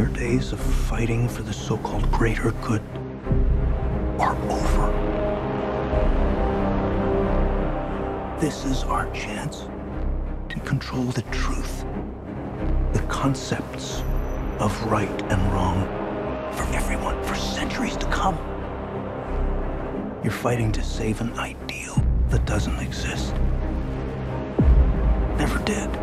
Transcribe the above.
Your days of fighting for the so called greater good are over. This is our chance to control the truth, the concepts of right and wrong for everyone for centuries to come. You're fighting to save an ideal that doesn't exist, never did.